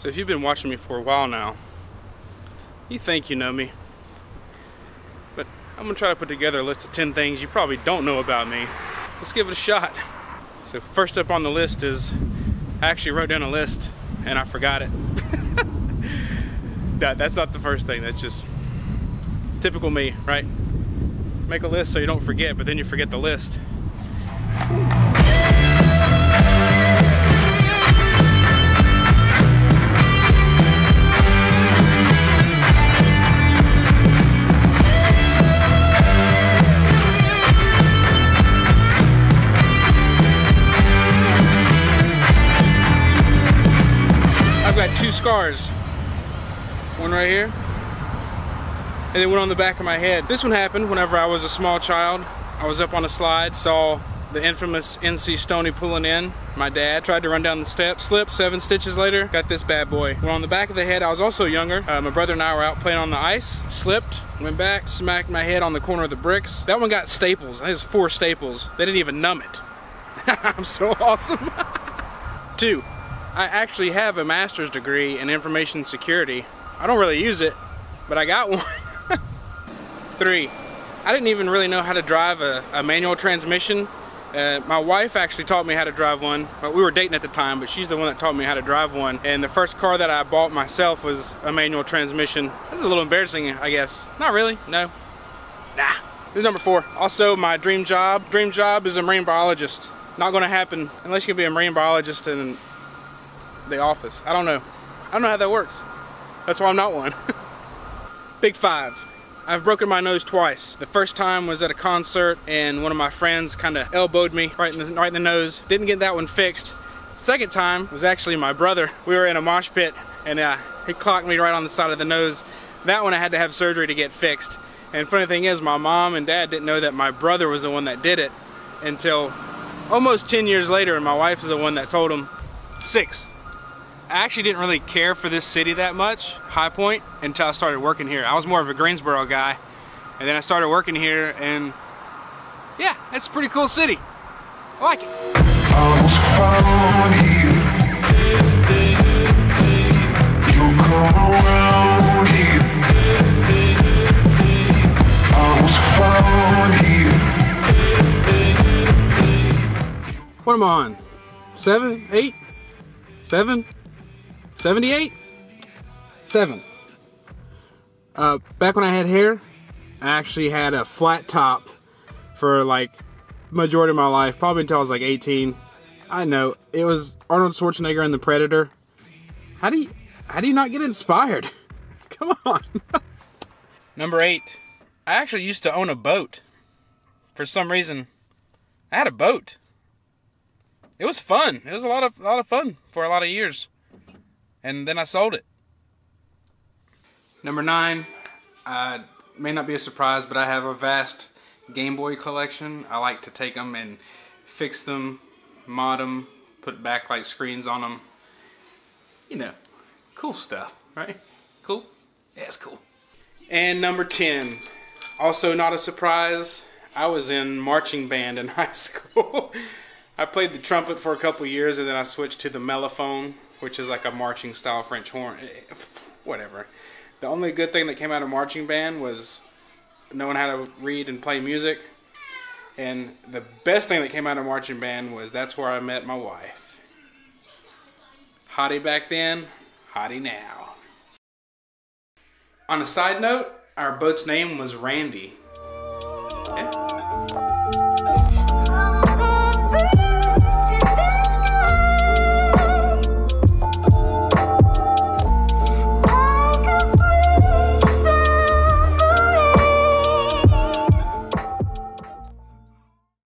So if you've been watching me for a while now, you think you know me. But I'm gonna try to put together a list of 10 things you probably don't know about me. Let's give it a shot. So first up on the list is, I actually wrote down a list and I forgot it. that, that's not the first thing, that's just typical me, right? Make a list so you don't forget, but then you forget the list. Scars. One right here, and then one on the back of my head. This one happened whenever I was a small child. I was up on a slide, saw the infamous NC Stony pulling in. My dad tried to run down the steps, slipped, seven stitches later, got this bad boy. One on the back of the head, I was also younger. Uh, my brother and I were out playing on the ice, slipped, went back, smacked my head on the corner of the bricks. That one got staples, it has four staples. They didn't even numb it. I'm so awesome. Two, I actually have a master's degree in information security. I don't really use it, but I got one. Three, I didn't even really know how to drive a, a manual transmission. Uh, my wife actually taught me how to drive one, but we were dating at the time, but she's the one that taught me how to drive one. And the first car that I bought myself was a manual transmission. That's a little embarrassing, I guess. Not really, no. Nah. This is number four. Also, my dream job. Dream job is a marine biologist. Not gonna happen unless you can be a marine biologist in the office. I don't know. I don't know how that works. That's why I'm not one. Big five. I've broken my nose twice. The first time was at a concert and one of my friends kind of elbowed me right in, the, right in the nose. Didn't get that one fixed. Second time was actually my brother. We were in a mosh pit and uh, he clocked me right on the side of the nose. That one I had to have surgery to get fixed. And funny thing is, my mom and dad didn't know that my brother was the one that did it until almost 10 years later, and my wife is the one that told them. Six. I actually didn't really care for this city that much, High Point, until I started working here. I was more of a Greensboro guy, and then I started working here, and yeah, it's a pretty cool city. I like it. What am I on? Seven? Eight? Seven? 78? Seven. Uh, back when I had hair, I actually had a flat top for like majority of my life, probably until I was like 18. I know it was Arnold Schwarzenegger and the Predator. How do you how do you not get inspired? Come on. Number eight. I actually used to own a boat. For some reason, I had a boat. It was fun. It was a lot of a lot of fun for a lot of years. And then I sold it. Number nine, uh, may not be a surprise, but I have a vast Game Boy collection. I like to take them and fix them, mod them, put backlight screens on them. You know, cool stuff, right? Cool? Yeah, it's cool. And number 10, also not a surprise, I was in marching band in high school. I played the trumpet for a couple years and then I switched to the mellophone, which is like a marching style French horn. Eh, Whatever. The only good thing that came out of marching band was knowing how to read and play music. And the best thing that came out of marching band was that's where I met my wife. Hottie back then, hottie now. On a side note, our boat's name was Randy.